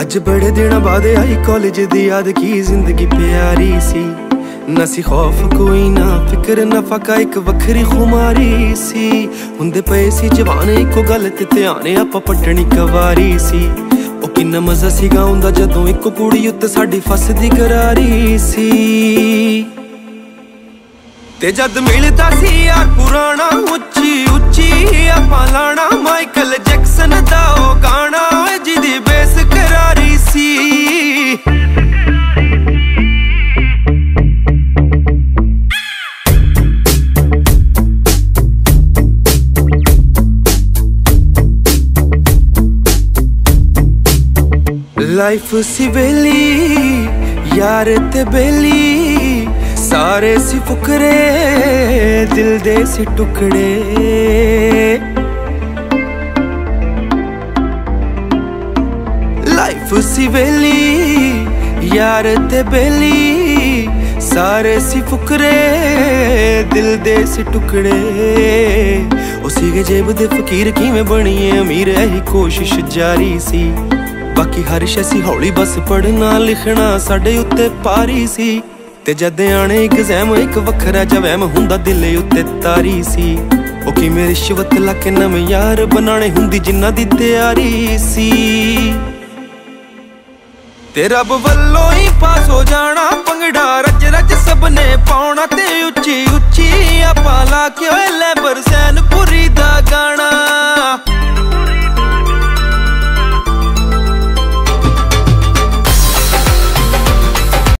ਅੱਜ ਬੜੇ ਦਿਨਾਂ ਬਾਅਦ ਆਈ ਕਾਲਜ ਦੀ ਯਾਦ, ਕੀ ਜ਼ਿੰਦਗੀ ਪਿਆਰੀ ਸੀ। ਨਾ ਸੀ ਖੌਫ, ਕੋਈ ਨਾ ਫਿਕਰ ਨਾ ਫਕਾ ਇੱਕ ਵੱਖਰੀ ਖੁਮਾਰੀ ਸੀ। ਹੁੰਦੇ ਪਏ ਸੀ ਜਵਾਨ, ਇੱਕੋ ਗੱਲ ਤੇ ਧਿਆਨ, ਆਪਾਂ ਪਟਣੀ ਕਵਾਰੀ ਸੀ। ਉਹ ਕਿੰਨਾ ਮਜ਼ਾ ਸੀਗਾ ਗਾਉਂਦਾ ਜਦੋਂ ਇੱਕ ਕੁੜੀ ਉੱਤੇ ਸਾਡੀ ਫਸਦੀ ਕਰਾਰੀ ਸੀ। ਤੇ ਜਦ ਮਿਲਦਾ ਸੀ ਯਾਰ, ਪੁਰਾਣਾ ਉੱਚੀ ਉੱਚੀ ਲਾਈਫ ਸੀ ਬੇਲੀ ਯਾਰ ਤੇ ਬੇਲੀ, ਸਾਰੇ ਸੀ ਫੁਕਰੇ, ਦਿਲ ਦੇ ਸੀ ਟੁਕੜੇ। ਲਾਈਫ ਸੀ ਵੇਲੀ, ਯਾਰ ਤੇ ਬੇਲੀ, ਸਾਰੇ ਸੀ ਫੁਕਰੇ, ਦਿਲ ਦੇ ਸੀ ਟੁਕੜੇ। ਉਹ ਸੀਗੇ ਜੇਬ ਦੇ ਫਕੀਰ, ਕਿਵੇਂ ਬਣੀਏ ਅਮੀਰ, ਇਹੀ ਕੋਸ਼ਿਸ਼ ਜਾਰੀ ਸੀ। ਬਾਕੀ ਹਰ ਸ਼ੈ ਹੌਲੀ ਬਸ ਪੜਨਾ ਲਿਖਣਾ ਸਾਡੇ ਉੱਤੇ ਪਾਰੀ ਸੀ। ਤੇ ਜਦ ਆਣੇ ਐਗਜ਼ਾਮ ਇੱਕ ਵੱਖਰਾ ਜਵੈਮ ਹੁੰਦਾ ਦਿਲ ਉੱਤੇ ਤਾਰੀ ਸੀ। ਉਹ ਕਿਵੇਂ ਰਿਸ਼ਵਤ ਲਾ ਕੇ ਨਵੇਂ ਯਾਰ ਬਣਾਣੇ ਹੁੰਦੀ ਜਿੰਨਾ ਦੀ ਤਿਆਰੀ ਸੀ। ਤੇ ਰੱਬ ਵੱਲੋਂ ਹੀ ਪਾਸ ਹੋ ਜਾਣਾ ਪੰਗੜਾ ਰੱਜ ਰੱਜ ਸਭ ਨੇ ਪਾਉਣਾ ਤੇ ਉੱਚੀ ਉੱਚੀ ਆਪਾਂ ਲਾ ਕੇ ਓਏ ਲੈਬਰ